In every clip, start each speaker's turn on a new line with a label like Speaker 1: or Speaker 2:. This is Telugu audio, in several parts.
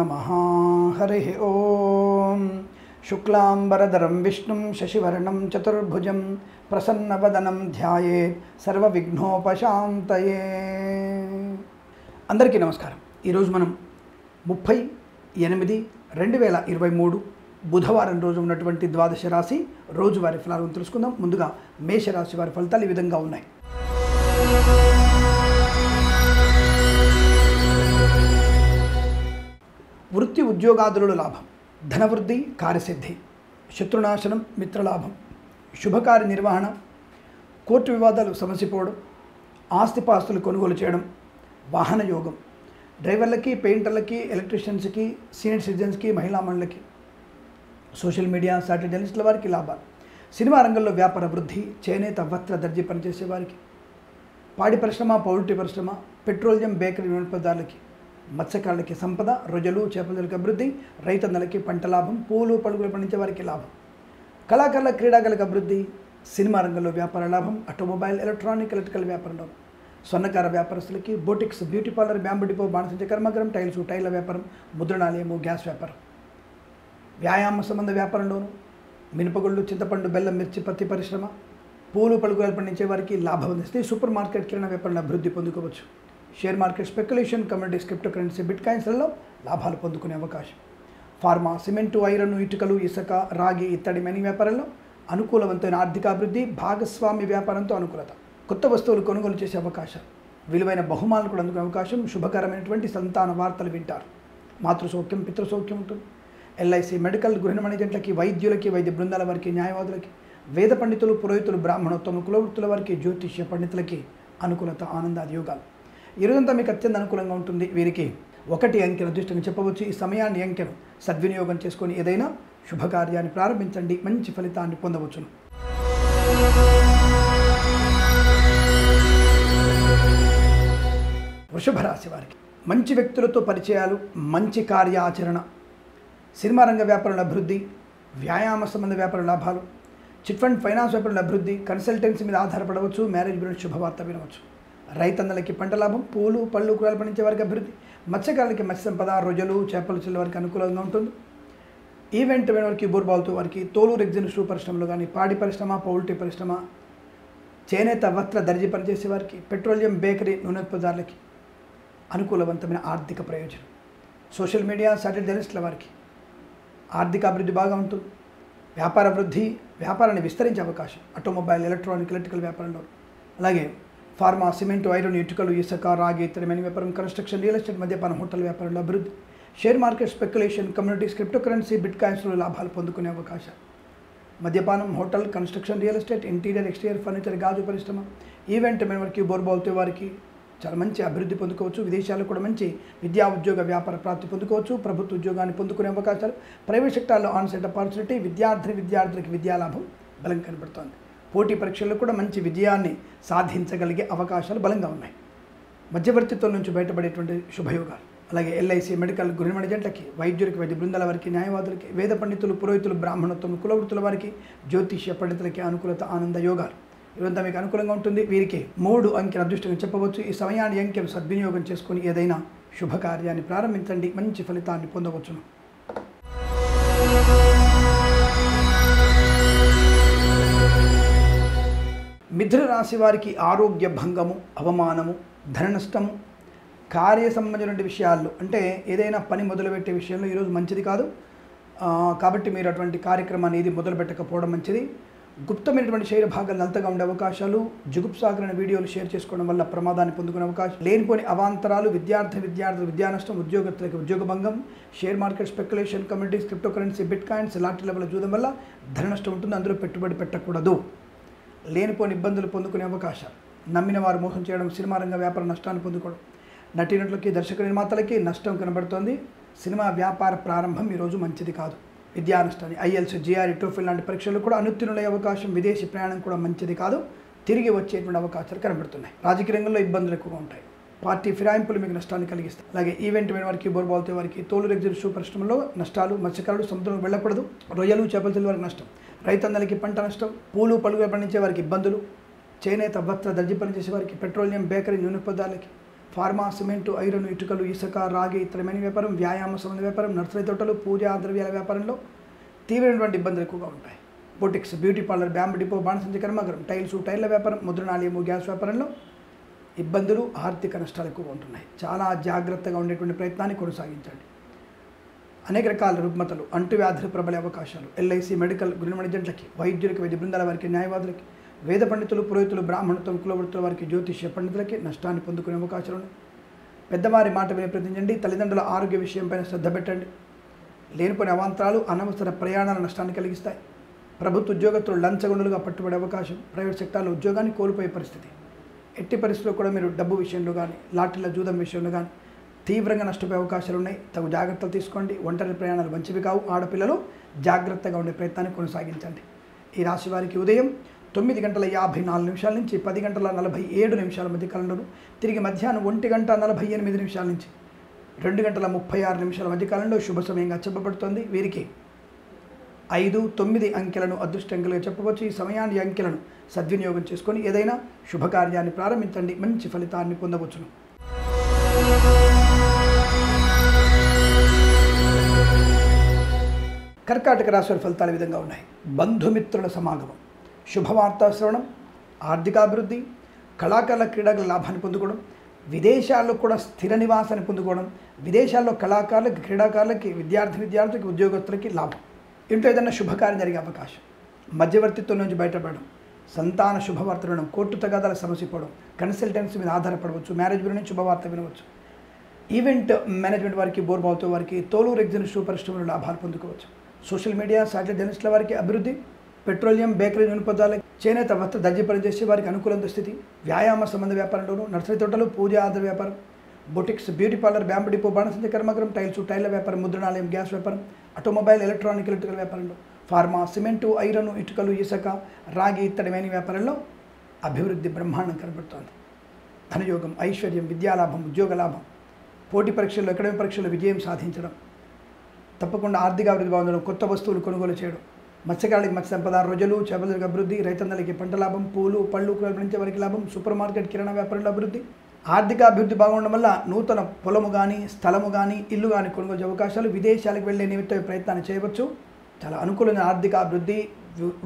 Speaker 1: నమ హరి ఓం శుక్లాంబరధరం విష్ణుం శశివర్ణం చతుర్భుజం ప్రసన్నవదనం ధ్యయే సర్వ విఘ్నోపశాంతయే అందరికీ నమస్కారం. ఈరోజు మనం ముప్పై ఎనిమిది రెండు వేల ఇరవై మూడు బుధవారం రోజు ఉన్నటువంటి ద్వాదశ రాశి రోజువారి ఫలాలను తెలుసుకుందాం. ముందుగా మేషరాశి వారి ఫలితాలు ఈ విధంగా ఉన్నాయి. వృత్తి ఉద్యోగాదుల లాభం. ధనవృద్ధి కార్యసిద్ధి శత్రునాశనం మిత్రలాభం శుభకార్య నిర్వహణ కోర్టు వివాదాలు సమసిపోవడం ఆస్తిపాస్తులు కొనుగోలు చేయడం వాహన యోగం డ్రైవర్లకి పెయింటర్లకి ఎలక్ట్రీషియన్స్కి సీనియర్ సిటిజన్స్కి మహిళా మండలకి సోషల్ మీడియా సాటిలైట్ జర్నలిస్టుల వారికి లాభాలు. సినిమా రంగంలో వ్యాపార వృద్ధి చేనేత వస్త్ర దర్జీ పనిచేసే వారికి పాడి పరిశ్రమ పౌల్ట్రీ పరిశ్రమ పెట్రోలియం బేకరీ వినియోగదారులకి మత్స్యకారులకి సంపద రొజలు చేపలకి అభివృద్ధి రైతన్నలకి పంట లాభం పూలు పడుగులు పండించే వారికి లాభం. కళాకారుల క్రీడాకారులకు అభివృద్ధి సినిమా రంగంలో వ్యాపార లాభం ఆటోమొబైల్ ఎలక్ట్రానిక్ ఎలక్ట్రికల్ వ్యాపారం లాభం. స్వర్ణకార వ్యాపారస్తులకి boutiques beauty parlour bamboo depot బాణసంచ కర్మగరం టైల్స్ టైల్ల వ్యాపారం ముద్రణాలయము గ్యాస్ వ్యాపారం. వ్యాయామ సంబంధ వ్యాపారంలోను మినపగుళ్ళు చింతపండు బెల్లం మిర్చి పత్తి పరిశ్రమ పూలు పలుకులు పండించే వారికి లాభం అందిస్తే సూపర్ మార్కెట్ కిరణ వ్యాపారంలో అభివృద్ధి పొందుకోవచ్చు. Share market speculation communities crypto currency bit కాయిన్స్లలో లాభాలు పొందుకునే అవకాశం. ఫార్మా సిమెంటు ఐరన్ ఇటుకలు ఇసుక రాగి ఇత్తడి మెని వ్యాపారంలో అనుకూలవంతమైన ఆర్థికాభివృద్ధి భాగస్వామి వ్యాపారంతో అనుకూలత. కొత్త వస్తువులు కొనుగోలు చేసే అవకాశం. విలువైన బహుమానాలు కూడా అందుకునే అవకాశం. శుభకరమైనటువంటి సంతాన వార్తలు వింటారు. మాతృసౌఖ్యం పితృసౌఖ్యం ఉంటుంది. ఎల్ఐసి మెడికల్ గృహ మేనేజెంట్లకి వైద్యులకి వైద్య బృందాల వారికి న్యాయవాదులకి వేద పండితులు పురోహితులు బ్రాహ్మణోత్తమ కులవృత్తుల వారికి జ్యోతిష్య పండితులకి అనుకూలత ఆనందాది యోగాలు. ఇరుగంతా మీకు అత్యంత అనుకూలంగా ఉంటుంది. వీరికి ఒకటి అంకెను అదృష్టంగా చెప్పవచ్చు. ఈ సమయాన్ని అంకెను సద్వినియోగం చేసుకొని ఏదైనా శుభకార్యాన్ని ప్రారంభించండి. మంచి ఫలితాన్ని పొందవచ్చును. వృషభ రాశి వారికి మంచి వ్యక్తులతో పరిచయాలు మంచి కార్యాచరణ సినిమా రంగ వ్యాపారుల అభివృద్ధి వ్యాయామ సంబంధ వ్యాపార లాభాలు చిట్ ఫండ్ ఫైనాన్స్ వ్యాపారుల అభివృద్ధి కన్సల్టెన్సీ మీద ఆధారపడవచ్చు మ్యారేజ్ గురించి శుభవార్త వినవచ్చు. రైతన్నలకి పంట లాభం పూలు పళ్ళు కూరలు పండించే వారికి అభివృద్ధి. మత్స్యకారులకి మత్స్య సంపద రొయ్యలు చేపలు చెల్లే వారికి అనుకూలంగా ఉంటుంది. ఈవెంట్ వారికి బోర్బాల్తో వారికి తోలు రెగ్జిన్ షూ పరిశ్రమలు కానీ పాడి పరిశ్రమ పౌల్ట్రీ పరిశ్రమ చేనేత వస్త్ర దర్జీ పనిచేసే వారికి పెట్రోలియం బేకరీ నూనెత్పదారులకి అనుకూలవంతమైన ఆర్థిక ప్రయోజనం. సోషల్ మీడియా సాటిలైట్ జర్నలిస్టుల వారికి ఆర్థిక అభివృద్ధి బాగా ఉంటుంది. వ్యాపార వృద్ధి వ్యాపారాన్ని విస్తరించే అవకాశం. ఆటోమొబైల్ ఎలక్ట్రానిక్ ఎలక్ట్రికల్ వ్యాపారంలో. అలాగే ఫార్మా సిమెంట్ ఐరన్ ఇటుకలు ఇసుక రాగి ఇతరమైన వ్యాపారం కన్స్ట్రక్షన్ రియల్ ఎస్టేట్ మద్యపానం హోటల్ వ్యాపారంలో అభివృద్ధి. Share market speculation communities crypto currency bit కాయిన్స్లో లాభాలు పొందుకునే అవకాశం. మద్యపానం hotel construction real estate interior exterior furniture గాజు పరిశ్రమ ఈవెంట్ మెన్ వారికి బోర్బాల్తో వారికి చాలా మంచి అభివృద్ధి పొందుకోవచ్చు. విదేశాల్లో కూడా మంచి విద్యా ఉద్యోగ వ్యాపార ప్రాప్తి పొందుకోవచ్చు. ప్రభుత్వ ఉద్యోగాన్ని పొందుకునే అవకాశాలు. ప్రైవేట్ సెక్టార్లో ఆన్సైట్ ఆపర్చునిటీ విద్యార్థి విద్యార్థులకి విద్యాలాభం బలం కనబడుతోంది. పోటీ పరీక్షల్లో కూడా మంచి విజయాన్ని సాధించగలిగే అవకాశాలు బలంగా ఉన్నాయి. మధ్యవర్తిత్వం నుంచి బయటపడేటువంటి శుభయోగాలు అలాగే ఎల్ఐసి మెడికల్ గృహ జట్లకి వైద్యులకి వైద్య బృందాల వారికి న్యాయవాదులకి వేద పండితులు పురోహితులు బ్రాహ్మణత్వం కులవృత్తుల వారికి జ్యోతిష్య పండితులకి అనుకూలత ఆనంద యోగాలు. ఇవంతా మీకు అనుకూలంగా ఉంటుంది. వీరికి మూడు అంకెల అదృష్టంగా చెప్పవచ్చు. ఈ సమయాన్ని అంకెలు సద్వినియోగం చేసుకుని ఏదైనా శుభకార్యాన్ని ప్రారంభించండి. మంచి ఫలితాన్ని పొందవచ్చును. మిథున రాశి వారికి ఆరోగ్య భంగము అవమానము ధన నష్టము కార్య సంబంధించిన విషయాల్లో అంటే ఏదైనా పని మొదలుపెట్టే విషయంలో ఈరోజు మంచిది కాదు. కాబట్టి మీరు అటువంటి కార్యక్రమాన్ని ఏది మొదలు పెట్టకపోవడం మంచిది. గుప్తమైనటువంటి శరీర భాగాలు నలతగా ఉండే అవకాశాలు జుగుప్సాకరణ వీడియోలు షేర్ చేసుకోవడం వల్ల ప్రమాదాన్ని పొందుకునే అవకాశం లేనిపోని అవాంతరాలు విద్యార్థి విద్యార్థులు విద్యా నష్టం ఉద్యోగస్తులకి ఉద్యోగ భంగం share market speculation communities crypto currency bit coins lottery level చూడడం వల్ల ధన నష్టం ఉంటుంది. అందులో పెట్టుబడి పెట్టకూడదు. లేనిపోని ఇబ్బందులు పొందుకునే అవకాశాలు నమ్మిన వారు మోసం చేయడం సినిమా రంగ వ్యాపార నష్టాన్ని పొందుకోవడం. నటీనటులకి దర్శక నిర్మాతలకి నష్టం కనబడుతోంది. సినిమా వ్యాపార ప్రారంభం ఈరోజు మంచిది కాదు. విద్యా నష్టాన్ని ఐఎల్స్ జిఆర్ టోఫిల్ లాంటి పరీక్షలు కూడా అనుత్తీర్ణులయ్యే అవకాశం విదేశీ ప్రయాణం కూడా మంచిది కాదు. తిరిగి వచ్చేటువంటి అవకాశాలు కనబడుతున్నాయి. రాజకీయ రంగంలో ఇబ్బందులు ఎక్కువగా ఉంటాయి. పార్టీ ఫిరాయింపులు మీకు నష్టాన్ని కలిగిస్తాయి. అలాగే ఈవెంట్ అయిన వారికి బోర్బాల్తో వారికి తోలు రెగ్జర్ షూ పరిశ్రమలో నష్టాలు మత్స్యకారులు సముద్రంలో వెళ్ళకూడదు. రొయ్యలు చేపలు చెల్లి వారికి నష్టం. రైతన్నలకి పంట నష్టం పూలు పలుగు పండించే వారికి ఇబ్బందులు చేనేత వస్త్ర దర్జీ పనిచేసే వారికి పెట్రోలియం బేకరీ నూనె పదార్థాలకి ఫార్మా సిమెంటు ఐరన్ ఇటుకలు ఇసుక రాగి ఇతరమైన వ్యాపారం వ్యాయామ సంబంధ వ్యాపారం నర్సరీ తోటలు పూజా ద్రవ్యాల వ్యాపారంలో తీవ్రమైనటువంటి ఇబ్బందులు ఎక్కువగా ఉంటాయి. Boutiques beauty parlour bamboo depot బాణసంచ కర్మాగారం టైల్స్ టైర్ల వ్యాపారం ముద్రణాలయము గ్యాస్ వ్యాపారంలో ఇబ్బందులు ఆర్థిక నష్టాలు ఎక్కువగా ఉంటున్నాయి. చాలా జాగ్రత్తగా ఉండేటువంటి ప్రయత్నాన్ని కొనసాగించండి. అనేక రకాల రుగ్మతలు అంటువ్యాధులు ప్రబలే అవకాశాలు ఎల్ఐసి మెడికల్ గృహమణిజెంట్లకి వైద్యులకి వైద్య బృందాల వారికి న్యాయవాదులకి వేద పండితులు పురోహితులు బ్రాహ్మణత్వం కులవృత్తుల వారికి జ్యోతిష్య పండితులకి నష్టాన్ని పొందుకునే అవకాశాలు ఉన్నాయి. పెద్దవారి మాట విని ప్రయత్నించండి తల్లిదండ్రుల ఆరోగ్య విషయంపైన శ్రద్ధ పెట్టండి. లేనిపోయిన అవాంతరాలు అనవసర ప్రయాణాల నష్టాన్ని కలిగిస్తాయి. ప్రభుత్వ ఉద్యోగస్తులు లంచగొండలుగా పట్టుబడే అవకాశం ప్రైవేట్ సెక్టార్లో ఉద్యోగాన్ని కోల్పోయే పరిస్థితి. ఎట్టి పరిస్థితుల్లో కూడా మీరు డబ్బు విషయంలో కానీ లాటరీల జూదం విషయంలో కానీ తీవ్రంగా నష్టపోయే అవకాశాలు ఉన్నాయి. తగు జాగ్రత్తలు తీసుకోండి. ఒంటరి ప్రయాణాలు మంచివి కావు. ఆడపిల్లలు జాగ్రత్తగా ఉండే ప్రయత్నాన్ని కొనసాగించండి. ఈ రాశి వారికి ఉదయం తొమ్మిది గంటల యాభై నాలుగు నిమిషాల నుంచి పది గంటల నలభై ఏడు నిమిషాల మధ్య కాలంలోను తిరిగి మధ్యాహ్నం ఒంటి గంట నలభై ఎనిమిది నిమిషాల నుంచి రెండు గంటల ముప్పై ఆరు నిమిషాల మధ్య కాలంలో శుభ సమయంగా చెప్పబడుతోంది. వీరికి ఐదు తొమ్మిది అంకెలను అదృష్ట చెప్పవచ్చు. ఈ సమయాన్ని అంకెలను సద్వినియోగం చేసుకొని ఏదైనా శుభకార్యాన్ని ప్రారంభించండి. మంచి ఫలితాన్ని పొందవచ్చును. కర్కాటక రాశి ఫలితాలు విధంగా ఉన్నాయి. బంధుమిత్రుల సమాగమం శుభవార్తా శ్రవణం ఆర్థికాభివృద్ధి కళాకారుల క్రీడల లాభాన్ని పొందుకోవడం విదేశాల్లో కూడా స్థిర నివాసాన్ని పొందుకోవడం విదేశాల్లో కళాకారులకి క్రీడాకారులకి విద్యార్థి విద్యార్థులకి ఉద్యోగస్తులకి లాభం. ఇంట్లో ఏదైనా శుభకార్యం జరిగే అవకాశం మధ్యవర్తిత్వం నుంచి బయటపడడం సంతాన శుభవార్త వినడం కోర్టు తగాదాల సమస్య పోవడం కన్సల్టెన్సీ మీద ఆధారపడవచ్చు మ్యారేజ్ గురించి శుభవార్త వినవచ్చు ఈవెంట్ మేనేజ్మెంట్ వారికి బోర్బావుతో వారికి తోలూరు ఎగ్జిబిషన్ స్టోర్ లాభాలు పొందుకోవచ్చు. సోషల్ మీడియా సాటిలైట్ జర్నలిస్టుల వారికి అభివృద్ధి పెట్రోలియం బేకరీ నూనె పదార్థాల చేనేత వస్త్ర దర్జీ పనిచేసే వారికి అనుకూల దుస్థితి వ్యాయామ సంబంధ వ్యాపారంలోను నర్సరీ తోటలు పూజ ఆధార వ్యాపారం boutiques beauty parlour bamboo depot బాణసంచ కర్మగ్రం టైల్స్ టైల్ల వ్యాపారం ముద్రణాలయం గ్యాస్ వ్యాపారం ఆటోమొబైల్ ఎలక్ట్రానిక్ ఎలక్ట్రికల్ వ్యాపారంలో ఫార్మా సిమెంటు ఐరన్ ఇటుకలు ఇసుక రాగి ఇత్తడమైన వ్యాపారంలో అభివృద్ధి బ్రహ్మాండం కనబడుతోంది. ధనయోగం ఐశ్వర్యం విద్యాలాభం ఉద్యోగ లాభం పోటీ పరీక్షల్లో అకాడమిక్ పరీక్షల్లో విజయం సాధించడం తప్పకుండా ఆర్థిక అభివృద్ధి బాగుండడం కొత్త వస్తువులు కొనుగోలు చేయడం. మత్స్యకారులకి మత్స్య సంపద రోజులు చేపలకు అభివృద్ధి రైతన్నలకి పంట లాభం పూలు పళ్ళు పండించే వారికి లాభం సూపర్ మార్కెట్ కిరాణా వ్యాపారంలో అభివృద్ధి. ఆర్థిక అభివృద్ధి బాగుండడం వల్ల నూతన పొలము కానీ స్థలము కానీ ఇల్లు కానీ కొనుగోలు అవకాశాలు విదేశాలకు వెళ్ళే నిమిత్తం ప్రయత్నాన్ని చేయవచ్చు. చాలా అనుకూలమైన ఆర్థిక అభివృద్ధి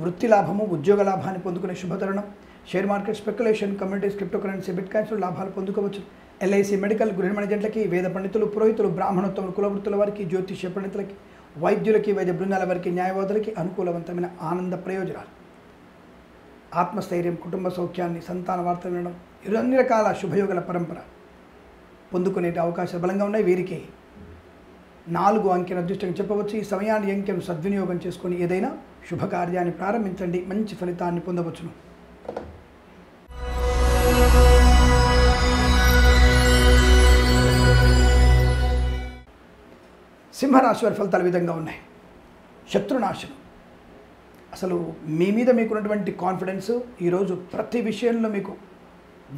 Speaker 1: వృత్తి లాభము ఉద్యోగ లాభాన్ని పొందుకునే శుభతరుణం. Share market speculation communities crypto currency bit coins లాభాలు పొందుకోవచ్చు. ఎల్ఐసి మెడికల్ గృహమణిజెంట్లకి వేద పండితులు పురోహితులు బ్రాహ్మణోత్తములు కులవృత్తుల వారికి జ్యోతిష్య పండితులకి వైద్యులకి వైద్య బృందాల వారికి న్యాయవాదులకి అనుకూలవంతమైన ఆనంద ప్రయోజనాలు. ఆత్మస్థైర్యం కుటుంబ సౌఖ్యాన్ని సంతాన వార్త వినడం ఇరు అన్ని రకాల శుభయోగల పరంపర. పొందుకునే అవకాశాలు బలంగా ఉన్నాయి. వీరికి నాలుగు అంకెను అదృష్టంగా చెప్పవచ్చు. ఈ సమయాన్ని అంకెను సద్వినియోగం చేసుకొని ఏదైనా శుభకార్యాన్ని ప్రారంభించండి. మంచి ఫలితాన్ని పొందవచ్చును. సింహరాశి వారి ఫలితాలు విధంగా ఉన్నాయి. శత్రునాశనం. అసలు మీ మీద మీకున్నటువంటి కాన్ఫిడెన్స్ ఈరోజు ప్రతి విషయంలో మీకు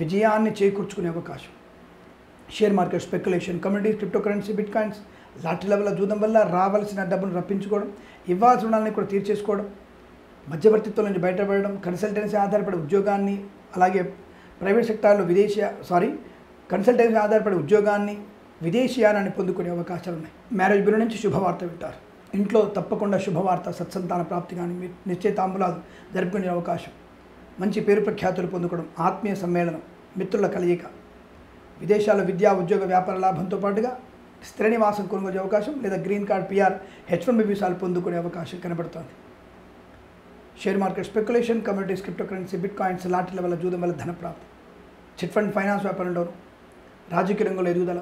Speaker 1: విజయాన్ని చేకూర్చుకునే అవకాశం. Share market speculation communities crypto currency bit coins lottery level జూదం వల్ల రావాల్సిన డబ్బును రప్పించుకోవడం ఇవ్వాల్సిన రుణాలని కూడా తీర్చేసుకోవడం మధ్యవర్తిత్వం నుంచి బయటపడడం కన్సల్టెన్సీ ఆధారపడే ఉద్యోగాన్ని అలాగే ప్రైవేట్ సెక్టార్లో విదేశీ సారీ కన్సల్టెన్సీ ఆధారపడే ఉద్యోగాన్ని విదేశీయానాన్ని పొందుకునే అవకాశాలు ఉన్నాయి. మ్యారేజ్ బ్యూరో నుంచి శుభవార్త వింటారు. ఇంట్లో తప్పకుండా శుభవార్త సత్సంతాన ప్రాప్తి కానీ మీ నిశ్చయితాంబులాలు జరుపుకునే అవకాశం. మంచి పేరు ప్రఖ్యాతులు పొందుకోవడం ఆత్మీయ సమ్మేళనం మిత్రుల కలయిక. విదేశాల విద్యా ఉద్యోగ వ్యాపార లాభంతో పాటుగా స్త్రీనివాసం కొనుగోలు అవకాశం లేదా green card PR H one వీసాలు పొందుకునే అవకాశం కనబడుతోంది. Share market speculation communities crypto currency bit coins లాటరీల వల్ల జూదం వల్ల ధన ప్రాప్తి చిట్ ఫండ్ ఫైనాన్స్ వ్యాపారంలోను రాజకీయ రంగంలో ఎదుగుదల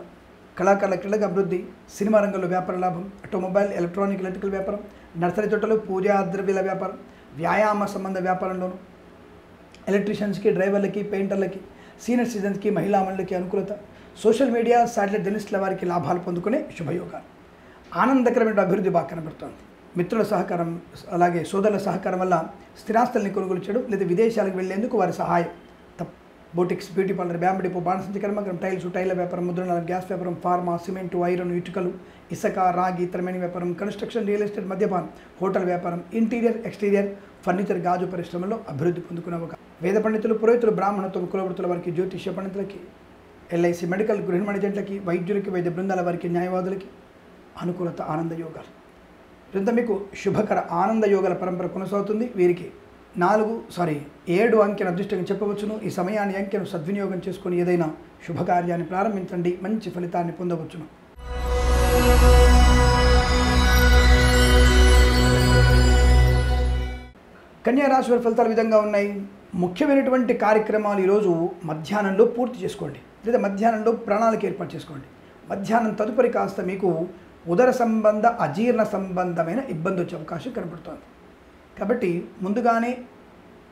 Speaker 1: కళాకారుల క్రీడలకు అభివృద్ధి సినిమా రంగంలో వ్యాపార లాభం ఆటోమొబైల్ ఎలక్ట్రానిక్ ఎలక్ట్రికల్ వ్యాపారం నర్సరీ తోటలు పూజా ద్రవ్యాల వ్యాపారం వ్యాయామ సంబంధ వ్యాపారంలోను. ఎలక్ట్రీషియన్స్కి డ్రైవర్లకి పెయింటర్లకి సీనియర్ సిటిజన్స్కి మహిళా మండలికి అనుకూలత. సోషల్ మీడియా శాటిలైట్ జర్నలిస్టుల వారికి లాభాలు పొందుకునే శుభయోగాలు. ఆనందకరమైన అభివృద్ధి బాగా కనబడుతోంది. మిత్రుల సహకారం అలాగే సోదరుల సహకారం వల్ల స్థిరాస్తుల్ని కొనుగోలు చేయడం లేదా విదేశాలకు వెళ్ళేందుకు వారి సహాయం. Boutiques beauty parlour bamboo depot బాణసంచి కర్మగ్రం టైల్స్ టైల వ్యాపారం ముద్రణాలు గ్యాస్ వ్యాపారం ఫార్మా సిమెంటు ఐరన్ ఇటుకలు ఇసుక రాగి ఇతరమైన వ్యాపారం కన్స్ట్రక్షన్ రియల్ ఎస్టేట్ మద్యపాన్ హోటల్ వ్యాపారం ఇంటీరియర్ ఎక్స్టీరియర్ ఫర్నిచర్ గాజు పరిశ్రమలో అభివృద్ధి పొందుకునే ఒక వేద పండితులు పురోహితులు బ్రాహ్మణత్వం కులవృత్తుల వారికి జ్యోతిష్య పండితులకి ఎల్ఐసి మెడికల్ గృహిణి జంటలకి వైద్యులకి వైద్య బృందాల వారికి న్యాయవాదులకి అనుకూలత ఆనంద యోగాలు. ఇంత మీకు శుభకర ఆనంద యోగాల పరంపర కొనసాగుతుంది. వీరికి నాలుగు సారీ ఏడు అంకెను అదృష్టంగా చెప్పవచ్చును. ఈ సమయాన్ని అంకెను సద్వినియోగం చేసుకుని ఏదైనా శుభకార్యాన్ని ప్రారంభించండి. మంచి ఫలితాన్ని పొందవచ్చును. కన్యా రాశి వారి ఫలితాలు విధంగా ఉన్నాయి. ముఖ్యమైనటువంటి కార్యక్రమాలు ఈరోజు మధ్యాహ్నంలో పూర్తి చేసుకోండి. లేదా మధ్యాహ్నంలో ప్రణాళిక ఏర్పాటు చేసుకోండి. మధ్యాహ్నం తదుపరి కాస్త మీకు ఉదర సంబంధ అజీర్ణ సంబంధమైన ఇబ్బంది వచ్చే అవకాశం కనబడుతోంది. కాబట్టి ముందుగానే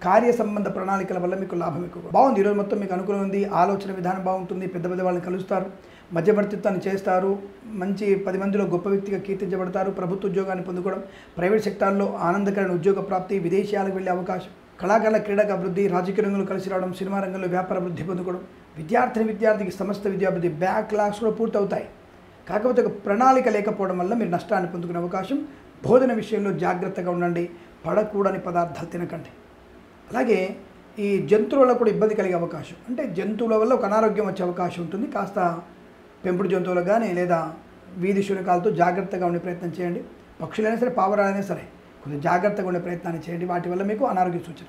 Speaker 1: కార్య సంబంధ ప్రణాళికల వల్ల మీకు లాభం ఎక్కువ. బాగుంది. ఈరోజు మొత్తం మీకు అనుకూలం ఉంది. ఆలోచన విధానం బాగుంటుంది. పెద్ద పెద్ద వాళ్ళని కలుస్తారు. మధ్యవర్తిత్వాన్ని చేస్తారు. మంచి పది మందిలో గొప్ప వ్యక్తిగా కీర్తించబడతారు. ప్రభుత్వ ఉద్యోగాన్ని పొందుకోవడం ప్రైవేట్ సెక్టార్లో ఆనందకరమైన ఉద్యోగ ప్రాప్తి విదేశాలకు వెళ్ళే అవకాశం కళాకారుల క్రీడక అభివృద్ధి రాజకీయ రంగంలో కలిసి రావడం సినిమా రంగంలో వ్యాపార వృద్ధి పొందుకోవడం విద్యార్థిని విద్యార్థికి సమస్త విద్యాభివృద్ధి బ్యాక్ లాగ్స్ కూడా పూర్తవుతాయి. కాకపోతే ఒక ప్రణాళిక లేకపోవడం వల్ల మీరు నష్టాన్ని పొందుకునే అవకాశం భోజన విషయంలో జాగ్రత్తగా ఉండండి. పడకూడని పదార్థాలు తినకండి. అలాగే ఈ జంతువులలో కూడా ఇబ్బంది కలిగే అవకాశం. అంటే జంతువుల వల్ల ఒక అనారోగ్యం వచ్చే అవకాశం ఉంటుంది. కాస్త పెంపుడు జంతువులకు కానీ లేదా వీధి శునకాలతో జాగ్రత్తగా ఉండే ప్రయత్నం చేయండి. పక్షులైనా సరే పావురాలైనా సరే కొంచెం జాగ్రత్తగా ఉండే ప్రయత్నాన్ని చేయండి. వాటి వల్ల మీకు అనారోగ్య సూచన.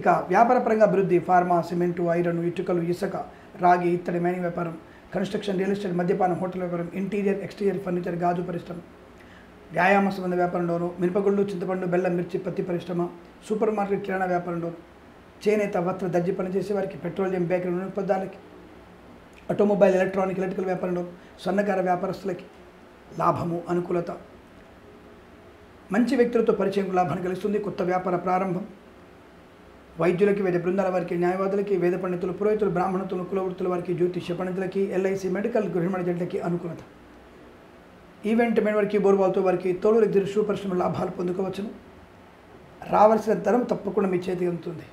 Speaker 1: ఇక వ్యాపారపరంగా అభివృద్ధి ఫార్మా సిమెంటు ఐరన్ ఇటుకలు ఇసుక రాగి ఇత్తడి మైనింగ్ వ్యాపారం కన్స్ట్రక్షన్ రియల్ ఎస్టేట్ మద్యపానం హోటల్ వ్యాపారం ఇంటీరియర్ ఎక్స్టీరియర్ ఫర్నిచర్ గాజు పరిశ్రమ వ్యాయామ సంబంధ వ్యాపారంలోను మినపగుళ్ళు చింతపండు బెల్లం మిర్చి పత్తి పరిశ్రమ సూపర్ మార్కెట్ కిరాణా వ్యాపారంలోను చేనేత వస్త్ర దర్జీ పనిచేసే వారికి పెట్రోలియం బేకరీ నూనె పదార్థాలకి ఆటోమొబైల్ ఎలక్ట్రానిక్ ఎలక్ట్రికల్ వ్యాపారంలో స్వర్ణకార వ్యాపారస్తులకి లాభము అనుకూలత. మంచి వ్యక్తులతో పరిచయం లాభాన్ని కలిగిస్తుంది కొత్త వ్యాపార ప్రారంభం. వైద్యులకి వేద బృందాల వారికి న్యాయవాదులకి వేద పండితులు పురోహితులు బ్రాహ్మణతులు కులవృత్తుల వారికి జ్యోతిష్య పండితులకి ఎల్ఐసి మెడికల్ గృహిణి జంటకి అనుకూలత. ఈవెంట్ వారికి బోర్బాల్తో వారికి తోలు ఇద్దరు షూ పరిశ్రమ లాభాలు పొందుకోవచ్చును. రావాల్సిన ధనం తప్పకుండా మీ చేతికి అందుతుంది.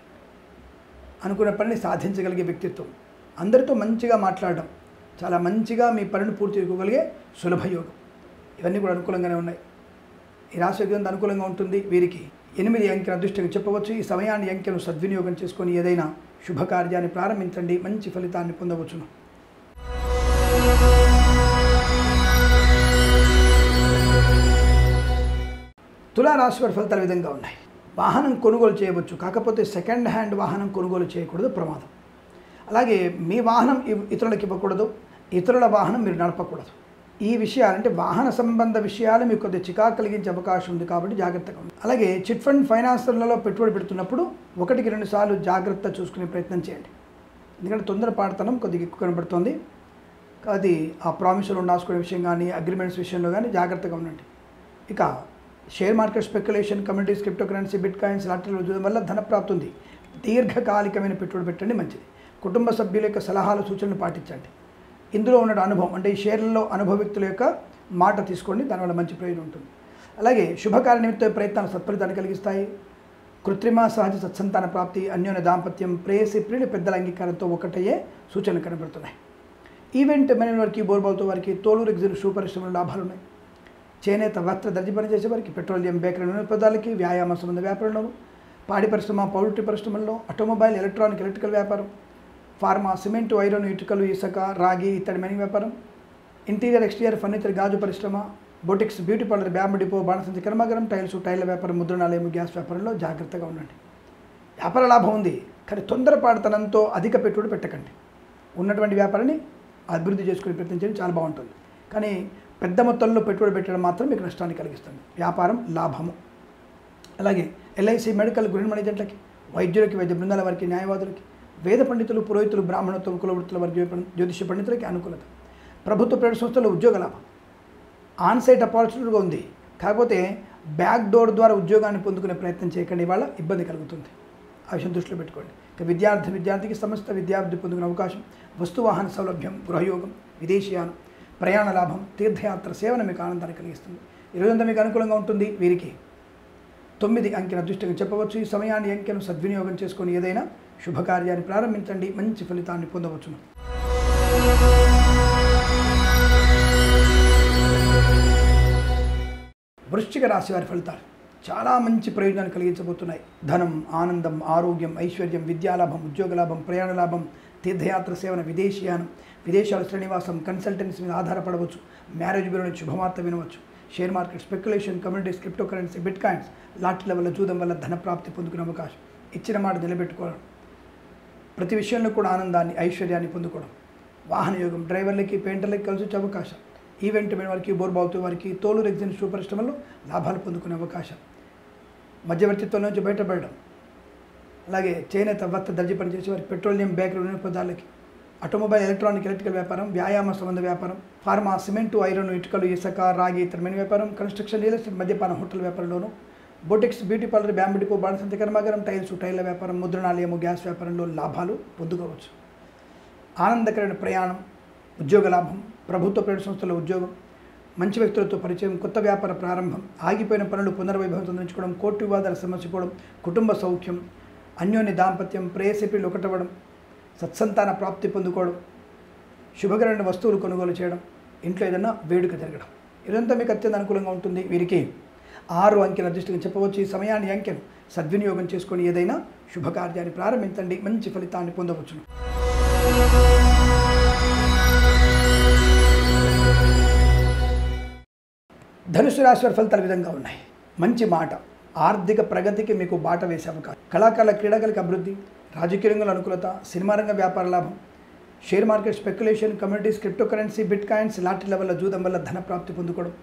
Speaker 1: అనుకున్న పనిని సాధించగలిగే వ్యక్తిత్వం. అందరితో మంచిగా మాట్లాడడం చాలా మంచిగా మీ పనిని పూర్తి చేసుకోగలిగే సులభ యోగం. ఇవన్నీ కూడా అనుకూలంగానే ఉన్నాయి. ఈ రాశి గ్రంథ అనుకూలంగా ఉంటుంది. వీరికి ఎనిమిది అంకెల అదృష్టంగా చెప్పవచ్చు. ఈ సమయాన్ని అంకెను సద్వినియోగం చేసుకొని ఏదైనా శుభకార్యాన్ని ప్రారంభించండి. మంచి ఫలితాన్ని పొందవచ్చును. తులారాశి వారి ఫలితాలు విధంగా ఉన్నాయి. వాహనం కొనుగోలు చేయవచ్చు. కాకపోతే సెకండ్ హ్యాండ్ వాహనం కొనుగోలు చేయకూడదు ప్రమాదం. అలాగే మీ వాహనం ఇతరులకు ఇవ్వకూడదు. ఇతరుల వాహనం మీరు నడపకూడదు. ఈ విషయాలు అంటే వాహన సంబంధ విషయాలు మీకు కొద్దిగా చికాకు కలిగించే అవకాశం ఉంది కాబట్టి జాగ్రత్తగా ఉంది అలాగే చిట్ ఫండ్ ఫైనాన్సర్లలో పెట్టుబడి పెడుతున్నప్పుడు ఒకటికి రెండు సార్లు జాగ్రత్త చూసుకునే ప్రయత్నం చేయండి. ఎందుకంటే తొందరపాటుతనం కొద్దిగా ఎక్కువ కనబడుతుంది. అది ఆ ప్రామిసులు ఉండాల్సుకునే విషయం కానీ అగ్రిమెంట్స్ విషయంలో కానీ జాగ్రత్తగా ఉండండి. ఇక share market speculation communities crypto currency bit coins లాటరీలు చూడడం వల్ల ధన ప్రాప్తి ఉంది. దీర్ఘకాలికమైన పెట్టుబడి పెట్టండి మంచిది. కుటుంబ సభ్యుల యొక్క సలహాలు సూచనలు పాటించండి. ఇందులో ఉన్న అనుభవం అంటే ఈ షేర్లలో అనుభవ వ్యక్తుల యొక్క మాట తీసుకోండి దానివల్ల మంచి ప్రయోజనం ఉంటుంది. అలాగే శుభకార్య నిమిత్త ప్రయత్నాలు సత్ఫలితాన్ని కలిగిస్తాయి. కృత్రిమ సహజ సత్సంతాన ప్రాప్తి అన్యోన్య దాంపత్యం ప్రేయసి ప్రియులు పెద్దల అంగీకారంతో ఒకటయ్యే సూచనలు కనబడుతున్నాయి. ఈవెంట్ మేనేజ్ వారికి బోర్బాల్తో వారికి తోలు రెగ్జిల్ షూ పరిశ్రమలో లాభాలు ఉన్నాయి చేనేత వస్త్ర దర్జీ పని చేసే వారికి పెట్రోలియం బేకరీ నూనె పదార్థాలకి వ్యాయామ సంబంధ వ్యాపారంలోను పాడి పరిశ్రమ పౌల్ట్రీ పరిశ్రమల్లో ఆటోమొబైల్ ఎలక్ట్రానిక్ ఎలక్ట్రికల్ వ్యాపారం. ఫార్మా సిమెంటు ఐరన్ ఇటుకలు ఇసుక రాగి ఇత్తడి మైనింగ్ వ్యాపారం. ఇంటీరియర్ ఎక్స్టీరియర్ ఫర్నిచర్ గాజు పరిశ్రమ boutiques beauty parlour bamboo depot బాణసంచి కర్మాగారం టైల్స్ టైర్ల వ్యాపారం ముద్రణాలయం గ్యాస్ వ్యాపారంలో జాగ్రత్తగా ఉండండి. వ్యాపార లాభం ఉంది కానీ తొందరపాటుతనంతో అధిక పెట్టుబడి పెట్టకండి. ఉన్నటువంటి వ్యాపారాన్ని అభివృద్ధి చేసుకునే ప్రయత్నం చేయడం చాలా బాగుంటుంది. కానీ పెద్ద మొత్తంలో పెట్టుబడి పెట్టడం మాత్రం మీకు నష్టాన్ని కలిగిస్తుంది. వ్యాపారం లాభము. అలాగే ఎల్ఐసి మెడికల్ గృహ మేనేజెంట్లకి వైద్యులకి వైద్య బృందాల వారికి న్యాయవాదులకి వేద పండితులు పురోహితులు బ్రాహ్మణత్వం కులవృత్తుల వారి జ్యోతిష పండితులకి అనుకూలత. ప్రభుత్వ ప్రైవేట్ సంస్థలు ఉద్యోగ లాభం. ఆన్సైట్ ఆపర్చునిటీగా ఉంది. కాకపోతే బ్యాక్ డోర్ ద్వారా ఉద్యోగాన్ని పొందుకునే ప్రయత్నం చేయకండి వాళ్ళ ఇబ్బంది కలుగుతుంది. ఆ విషయం దృష్టిలో పెట్టుకోండి. ఇక విద్యార్థి విద్యార్థికి సమస్త విద్యార్థి పొందుకునే అవకాశం వస్తువాహన సౌలభ్యం గృహయోగం విదేశీయానం ప్రయాణ లాభం తీర్థయాత్ర సేవన మీకు ఆనందాన్ని కలిగిస్తుంది. ఇరవై మీకు అనుకూలంగా ఉంటుంది? వీరికి తొమ్మిది అంకెన అదృష్టంగా చెప్పవచ్చు. ఈ సమయాన్ని అంకెను సద్వినియోగం చేసుకొని ఏదైనా శుభకార్యాన్ని ప్రారంభించండి. మంచి ఫలితాన్ని పొందవచ్చును. వృశ్చిక రాశి వారి ఫలితాలు చాలా మంచి ప్రయోజనాలు కలిగించబోతున్నాయి. ధనం ఆనందం ఆరోగ్యం ఐశ్వర్యం విద్యాలాభం ఉద్యోగ లాభం ప్రయాణ లాభం తీర్థయాత్ర సేవన విదేశీయానం విదేశాల శ్రీనివాసం కన్సల్టెన్సీ మీద ఆధారపడవచ్చు. మ్యారేజ్ బ్యూరో నుంచి శుభవార్త వినవచ్చు. Share market speculation communities crypto currency bit coins లాటరీల వల్ల జూదం వల్ల ధన ప్రాప్తి పొందుకునే అవకాశం. ఇచ్చిన మాట నిలబెట్టుకోవడం. ప్రతి విషయంలో కూడా ఆనందాన్ని ఐశ్వర్యాన్ని పొందుకోవడం. వాహన యోగం డ్రైవర్లకి పెయింటర్లకి కలిసి వచ్చే అవకాశం. ఈవెంట్ మీద వారికి బోర్బావుతూ వారికి తోలు రెగ్జిన్ షూ పరిశ్రమలో లాభాలు పొందుకునే అవకాశం. మధ్యవర్తిత్వం నుంచి బయటపడడం. అలాగే చేనేత వత్త దర్జీ పనిచేసే వారికి పెట్రోలియం బేకరీ పదార్థాలకి ఆటోమొబైల్ ఎలక్ట్రానిక్ ఎలక్ట్రికల్ వ్యాపారం వ్యాయామ సంబంధ వ్యాపారం ఫార్మా సిమెంటు ఐరన్ ఇటుకలు ఇసుక రాగి ఇతరమైన వ్యాపారం కన్స్ట్రక్షన్ రియల్ ఎస్టేట్ మద్యపాన hotel వ్యాపారంలోను boutiques beauty parlour bamboo depot బాణసంత కర్మాగారం టైల్స్ టైర్ల వ్యాపారం ముద్రణాలయము గ్యాస్ వ్యాపారంలో లాభాలు పొందుకోవచ్చు. ఆనందకరమైన ప్రయాణం ఉద్యోగ లాభం ప్రభుత్వ ప్రైవేట్ సంస్థల ఉద్యోగం మంచి వ్యక్తులతో పరిచయం కొత్త వ్యాపార ప్రారంభం ఆగిపోయిన పనులు పునర్వైభవం సంతరించుకోవడం కోర్టు వివాదాలు సమస్యపోవడం కుటుంబ సౌఖ్యం అన్యోన్య దాంపత్యం ప్రేయసిపిలు ఒకటవ్వడం సత్సంతాన ప్రాప్తి పొందుకోవడం శుభకరమైన వస్తువులు కొనుగోలు చేయడం ఇంట్లో ఏదైనా వేడుక జరగడం. ఇదంతా మీకు అత్యంత అనుకూలంగా ఉంటుంది. వీరికి ఆరు అంకెల దృష్టిగా చెప్పవచ్చు. ఈ సమయాన్ని అంకెను సద్వినియోగం చేసుకొని ఏదైనా శుభకార్యాన్ని ప్రారంభించండి. మంచి ఫలితాన్ని పొందవచ్చును. ధనుసు రాశి ఫలితాల విధంగా ఉన్నాయి. మంచి మాట. ఆర్థిక ప్రగతికి మీకు బాట వేసే అవకాశం. కళాకారుల క్రీడాకారులకు అభివృద్ధి రాజకీయ రంగంలో అనుకూలత సినిమా రంగ వ్యాపార లాభం share market speculation communities crypto currency bit coins లాటరీల వల్ల జూదం వల్ల ధన ప్రాప్తి పొందుకోవడం.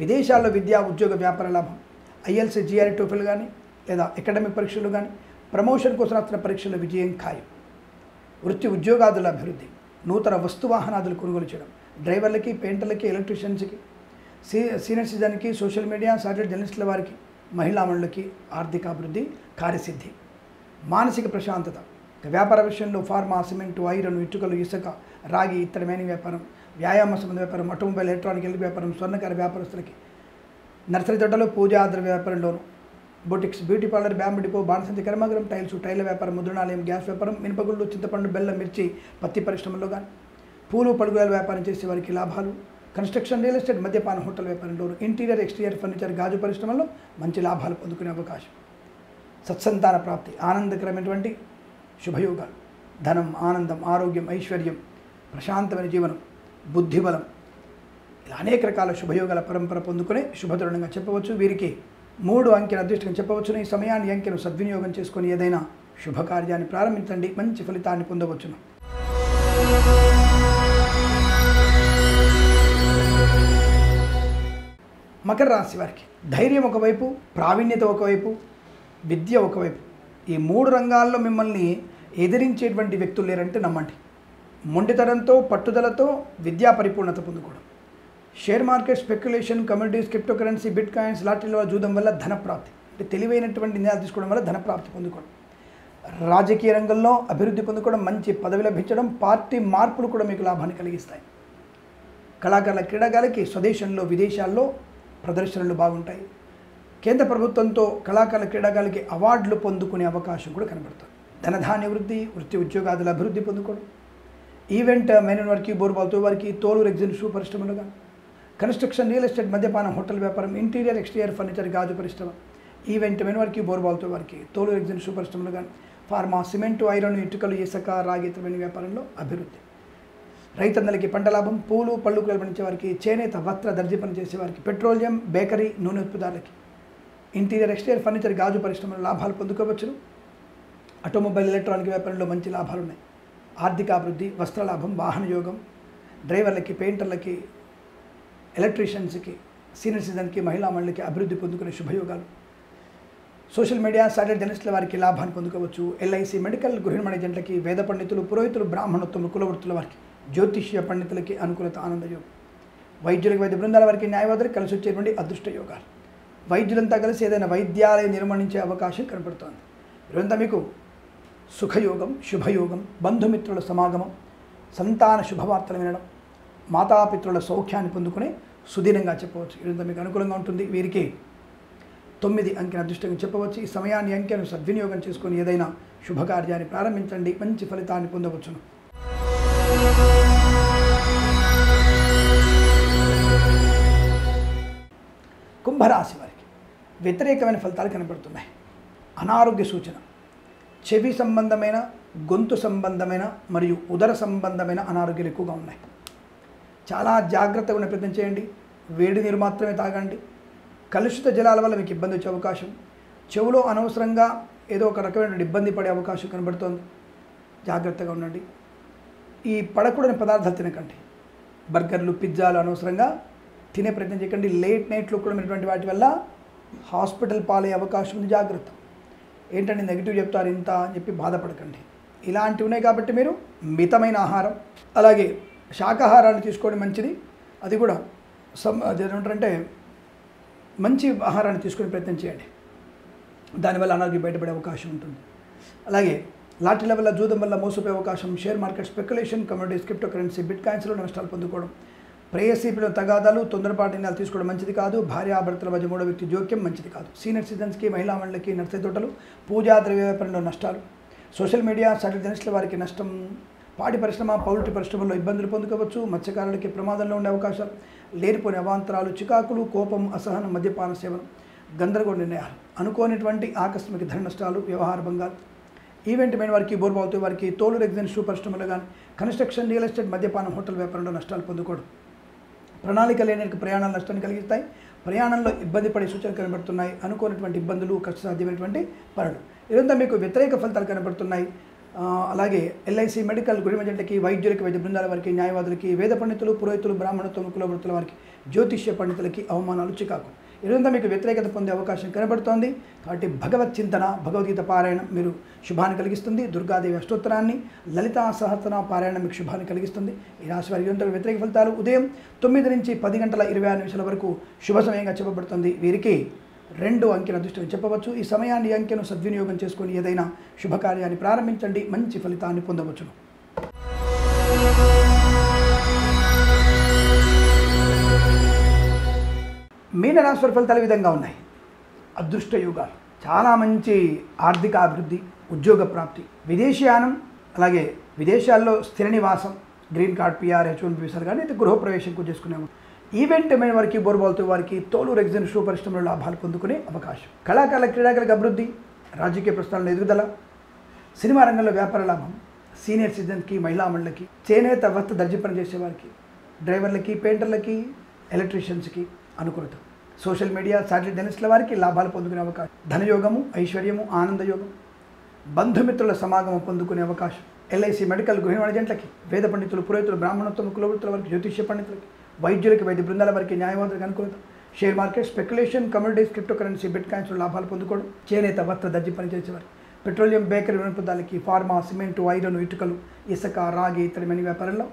Speaker 1: విదేశాల్లో విద్యా ఉద్యోగ వ్యాపార లాభం ఐఎల్సీ జిఆర్ఈ టోఫీలు కానీ లేదా అకాడమిక్ పరీక్షలు కానీ ప్రమోషన్ కోసం రాస్తున్న పరీక్షల విజయం ఖాయం. వృత్తి ఉద్యోగాదుల అభివృద్ధి నూతన వస్తు వాహనాదులు కొనుగోలు చేయడం డ్రైవర్లకి పెయింటర్లకి ఎలక్ట్రీషియన్స్కి సీ సీనియర్ సిటిజన్కి సోషల్ మీడియా సాటిలైట్ జర్నలిస్టుల వారికి మహిళామణులకి ఆర్థిక అభివృద్ధి కార్యసిద్ధి. మానసిక ప్రశాంతత. వ్యాపార విషయంలో ఫార్మా సిమెంటు ఐరన్ ఇటుకలు ఇసుక రాగి ఇత్తడమైన వ్యాపారం వ్యాయామ సంబంధ వ్యాపారం ఆటోమొబైల్ ఎలక్ట్రానిక్ ఎల్ వ్యాపారం స్వర్ణకార వ్యాపారస్తులకి. నర్సరీ తోటలో పూజాద్ర వ్యాపారంలోను. Boutiques beauty parlour bamboo depot బాణసంతి కర్మాగారం టైల్స్ టైర్ల వ్యాపారం ముద్రణాలయం గ్యాస్ వ్యాపారం మినపగుళ్ళు చింతపండు బెల్లం మిర్చి పత్తి పరిశ్రమలో కానీ పూలు పడుగుల వ్యాపారం చేసే వారికి లాభాలు. కన్స్ట్రక్షన్ రియల్ ఎస్టేట్ మద్యపాన హోటల్ వ్యాపారంలోను. ఇంటీరియర్ ఎక్స్టీరియర్ ఫర్నిచర్ గాజు పరిశ్రమలో మంచి లాభాలు పొందుకునే అవకాశం. సత్సంతాన ప్రాప్తి ఆనందకరమైనటువంటి శుభయోగాలు. ధనం ఆనందం ఆరోగ్యం ఐశ్వర్యం ప్రశాంతమైన జీవనం బుద్ధిబలం ఇలా అనేక రకాల శుభయోగాల పరంపర పొందుకునే శుభతరుణంగా చెప్పవచ్చు. వీరికి మూడు అంకెల అదృష్టంగా చెప్పవచ్చును ఈ సమయాన్ని అంకెను సద్వినియోగం చేసుకొని ఏదైనా శుభకార్యాన్ని ప్రారంభించండి. మంచి ఫలితాన్ని పొందవచ్చును. మకర రాశి వారికి ధైర్యం ఒకవైపు ప్రావీణ్యత ఒకవైపు విద్య ఒకవైపు. ఈ మూడు రంగాల్లో మిమ్మల్ని ఎదిరించేటువంటి వ్యక్తులు లేరంటే నమ్మండి. మొండితనంతో పట్టుదలతో విద్యా పరిపూర్ణత పొందుకోవడం. Share market speculation communities crypto currency bit coins లాటరీలో చూడడం వల్ల ధన ప్రాప్తి అంటే తెలివైనటువంటి నిర్ణయాలు తీసుకోవడం వల్ల ధన ప్రాప్తి పొందుకోవడం. రాజకీయ రంగంలో అభివృద్ధి పొందుకోవడం మంచి పదవి లభించడం పార్టీ మార్పులు కూడా మీకు లాభాన్ని కలిగిస్తాయి. కళాకారుల క్రీడాకారులకి స్వదేశంలో విదేశాల్లో ప్రదర్శనలు బాగుంటాయి. కేంద్ర ప్రభుత్వంతో కళాకారుల క్రీడాకారులకి అవార్డులు పొందుకునే అవకాశం కూడా కనబడుతుంది. ధనధాన్య వృద్ధి వృత్తి ఉద్యోగాదుల అభివృద్ధి పొందుకోవడం. ఈవెంట్ మెయిన్ వారికి బోర్బాల్తో వారికి తోలు rexine shoe construction real estate మద్యపానం హోటల్ వ్యాపారం ఇంటీరియర్ ఎక్స్టీరియర్ ఫర్నిచర్ గాజు పరిశ్రమ. ఈవెంట్ మెను వారికి బోర్బాల్తో వారికి తోలు రెగ్జిన్ షూ పరిశ్రమలు కానీ ఫార్మా సిమెంటు ఐరన్ ఇటుకలు ఇసుక రాగితమైన వ్యాపారంలో అభివృద్ధి. రైతన్నలకి పంట లాభం పూలు పళ్ళు కూరలు పండించే వారికి చేనేత వస్త్ర దర్జీ పనిచేసే వారికి పెట్రోలియం బేకరీ నూనె ఉత్పదాలకి ఇంటీరియర్ ఎక్స్టీరియర్ ఫర్నిచర్ గాజు పరిశ్రమలో లాభాలు పొందుకోవచ్చును. ఆటోమొబైల్ ఎలక్ట్రానిక్ వ్యాపారంలో మంచి లాభాలు ఉన్నాయి ఆర్థిక అభివృద్ధి వాహన యోగం డ్రైవర్లకి పెయింటర్లకి ఎలక్ట్రీషియన్స్కి సీనియర్ సిటిజన్కి మహిళా మండలికి అభివృద్ధి పొందుకునే శుభయోగాలు. సోషల్ మీడియా సాటిలైట్ జర్నలిస్టుల వారికి లాభాన్ని పొందుకోవచ్చు. ఎల్ఐసి మెడికల్ గృహిణి ఏజెంట్లకి వేద పండితులు పురోహితులు బ్రాహ్మణోత్తములు కులవృత్తుల వారికి జ్యోతిష్య పండితులకి అనుకూలత ఆనందయోగం వైద్యులకు వైద్య బృందాల వారికి న్యాయవాదులకు కలిసి వచ్చేటువంటి అదృష్ట యోగాలు. వైద్యులంతా కలిసి ఏదైనా వైద్యాలయం నిర్మాణించే అవకాశం కనపడుతోంది. ఇదంతా మీకు సుఖయోగం శుభయోగం బంధుమిత్రుల సమాగమం సంతాన శుభవార్తలు వినడం మాతాపితృల సౌఖ్యాన్ని పొందుకునే సుదీనంగా చెప్పవచ్చు. ఇదంతా మీకు అనుకూలంగా ఉంటుంది. వీరికి తొమ్మిది అంకెన అదృష్టంగా చెప్పవచ్చు. ఈ సమయాన్ని అంకెను సద్వినియోగం చేసుకొని ఏదైనా శుభకార్యాన్ని ప్రారంభించండి. మంచి ఫలితాన్ని పొందవచ్చును. కుంభరాశి వారి. వ్యతిరేకమైన ఫలితాలు కనబడుతున్నాయి. అనారోగ్య సూచన చెవి సంబంధమైన గొంతు సంబంధమైన మరియు ఉదర సంబంధమైన అనారోగ్యాలు ఎక్కువగా ఉన్నాయి. చాలా జాగ్రత్తగా ఉన్న ప్రయత్నం చేయండి. వేడి నీరు మాత్రమే తాగండి. కలుషిత జలాల వల్ల మీకు ఇబ్బంది వచ్చే అవకాశం. చెవులో అనవసరంగా ఏదో ఒక రకమైన ఇబ్బంది పడే అవకాశం కనబడుతోంది. జాగ్రత్తగా ఉండండి. ఈ పడకూడని పదార్థాలు తినకండి. బర్గర్లు పిజ్జాలు అనవసరంగా తినే ప్రయత్నం చేయకండి. లేట్ నైట్లో కూడా ఉన్నటువంటి వాటి వల్ల హాస్పిటల్ పాలయ్యే అవకాశం ఉంది జాగ్రత్త. ఏంటంటే నెగిటివ్ చెప్తారు ఇంత అని చెప్పి బాధపడకండి. ఇలాంటివి ఉన్నాయి కాబట్టి మీరు మితమైన ఆహారం అలాగే శాకాహారాన్ని తీసుకోవడం మంచిది. అది కూడా సమ్ అది మంచి ఆహారాన్ని తీసుకునే ప్రయత్నం చేయండి. దానివల్ల అనారోగ్యం బయటపడే అవకాశం ఉంటుంది. అలాగే లాటరీల వల్ల జూదం వల్ల మోసపోయే అవకాశం share market speculation communities crypto currency bit కాయిన్స్లో నష్టాలు పొందుకోవడం ప్రేయసీపీలో తగాదాలు తొందరపాటు నిర్ణయాలు తీసుకోవడం మంచిది కాదు. భార్యాభర్తల మధ్య మూడో వ్యక్తి జోక్యం మంచిది కాదు. సీనియర్ సిటిజన్స్కి మహిళా మండలికి నర్సరీ తోటలు పూజా ద్రవ్య వ్యాపారంలో నష్టాలు. సోషల్ మీడియా సటిల్ జర్నలిస్టుల వారికి నష్టం. పాడి పరిశ్రమ పౌల్ట్రీ పరిశ్రమలో ఇబ్బందులు పొందుకోవచ్చు. మత్స్యకారులకి ప్రమాదంలో ఉండే అవకాశాలు. లేనిపోని అవాంతరాలు చికాకులు కోపం అసహనం మద్యపాన సేవనం గందరగోళ నిర్ణయాలు. అనుకోనిటువంటి ఆకస్మిక ధన నష్టాలు వ్యవహార భంగాలు. ఈవెంట్ మెయిన్ వారికి బోర్బావుతూ వారికి తోలు రెగ్జన్ షూ పరిశ్రమలు కానీ కన్స్ట్రక్షన్ రియల్ ఎస్టేట్ మద్యపానం హోటల్ వ్యాపారంలో నష్టాలు పొందుకోవడం. ప్రణాళిక లేని ప్రయాణాలు నష్టాన్ని కలిగిస్తాయి. ప్రయాణంలో ఇబ్బంది పడే సూచనలు కనబడుతున్నాయి. అనుకోనటువంటి ఇబ్బందులు కష్టసాధ్యమైనటువంటి పనులు. ఇదంతా మీకు వ్యతిరేక ఫలితాలు కనబడుతున్నాయి. అలాగే ఎల్ఐసి మెడికల్ గుడిమజంటకి వైద్యులకి వైద్య బృందాల వారికి న్యాయవాదులకి వేద పండితులు పురోహితులు బ్రాహ్మణత్వం కులవృత్తుల వారికి జ్యోతిష్య పండితులకి అవమానాలు చికాకు. ఇదంతా మీకు వ్యతిరేకత పొందే అవకాశం కనబడుతోంది. కాబట్టి భగవత్ చింతన భగవద్గీత పారాయణం మీరు శుభాన్ని కలిగిస్తుంది. దుర్గాదేవి అష్టోత్తరాన్ని లలితా సహస్ర పారాయణం మీకు శుభాన్ని కలిగిస్తుంది. ఈ రాశి వారి ఇదంతా వ్యతిరేక ఫలితాలు. ఉదయం తొమ్మిది నుంచి పది గంటల ఇరవై ఆరు నిమిషాల వరకు శుభ సమయంగా చెప్పబడుతుంది. వీరికి రెండు అంకెల దృష్టిని చెప్పవచ్చు. ఈ సమయాన్ని అంకెను సద్వినియోగం చేసుకొని ఏదైనా శుభకార్యాన్ని ప్రారంభించండి. మంచి ఫలితాన్ని పొందవచ్చును. మీనరాశి వారి ఫలితాలు విధంగా ఉన్నాయి. అదృష్ట యుగాలు. చాలా మంచి ఆర్థిక అభివృద్ధి ఉద్యోగ ప్రాప్తి విదేశీయానం అలాగే విదేశాల్లో స్థిర నివాసం green card PR H one వీసాలు కానీ అయితే గృహప్రవేశం కూడా ఈవెంట్ అయిన వారికి బోర్బాల్తో వారికి తోలు రెగ్జిన్ షూ పరిశ్రమలో లాభాలు పొందుకునే అవకాశం. కళాకారుల క్రీడాకారులకు అభివృద్ధి రాజకీయ ప్రస్థానంలో ఎదుగుదల సినిమా రంగంలో వ్యాపార లాభం సీనియర్ సిటిజన్కి మహిళా చేనేత వస్త దర్జీ పని చేసేవారికి డ్రైవర్లకి పెయింటర్లకి ఎలక్ట్రీషియన్స్కి అనుకూలత. సోషల్ మీడియా సాటిలైట్ జర్నలిస్టుల వారికి లాభాలు పొందుకునే అవకాశం. ధనయోగము ఐశ్వర్యము ఆనందయోగం. బంధుమిత్రుల సమాగమం పొందుకునే అవకాశం. ఎల్ఐసి మెడికల్ గృహ ఏజెంట్లకి వేద పండితులు పురోహితులు బ్రాహ్మణోత్తమ కులవృత్తుల వారికి జ్యోతిష్య పండితులకి వైద్యులకి వైద్య బృందాల వారికి న్యాయవాదులకు అనుకూలత. Share market speculation communities crypto currency bit coins లాభాలు పొందుకోవడం. చేనేత వస్త్ర దర్జీ పనిచేసేవారు పెట్రోలియం బేకరీ వినపదాలకి ఫార్మా సిమెంటు ఐరన్ ఇటుకలు ఇసుక రాగి ఇతర మెని వ్యాపారంలో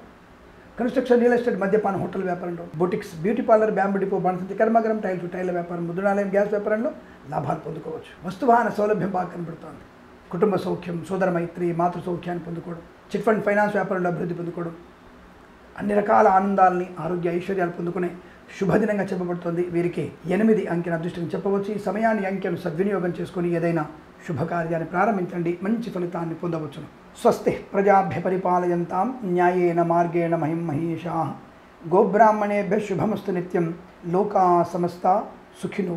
Speaker 1: కన్స్ట్రక్షన్ రియల్ ఎస్టేట్ మద్యపాన హోటల్ వ్యాపారంలో boutiques beauty parlour bamboo depot బాణసంతి కర్మాగారం టైల్స్ టైల్ వ్యాపారం ముద్రణాలయం గ్యాస్ వ్యాపారంలో లాభాలు పొందుకోవచ్చు. వస్తువాహన సౌలభ్యం బాగా కనబడుతోంది. కుటుంబ సౌఖ్యం సోదర మైత్రి మాతృ సౌఖ్యాన్ని పొందుకోవడం చిట్ ఫండ్ ఫైనాన్స్ వ్యాపారంలో అభివృద్ధి పొందుకోవడం అన్ని రకాల ఆనందాల్ని ఆరోగ్య ఐశ్వర్యాలు పొందుకునే శుభదినంగా చెప్పబడుతుంది. వీరికి ఎనిమిది అంకెన అదృష్టం చెప్పవచ్చు. ఈ సమయాన్ని అంకెను సద్వినియోగం చేసుకొని ఏదైనా శుభకార్యాన్ని ప్రారంభించండి. మంచి ఫలితాన్ని పొందవచ్చును. स्वस्ति प्रजाभ्य पिपालयता न्यायन मगेण महिम महिषा। गोब्राह्मणेभ्य शुभमस्तु निोका लोका समस्ता सुखिनो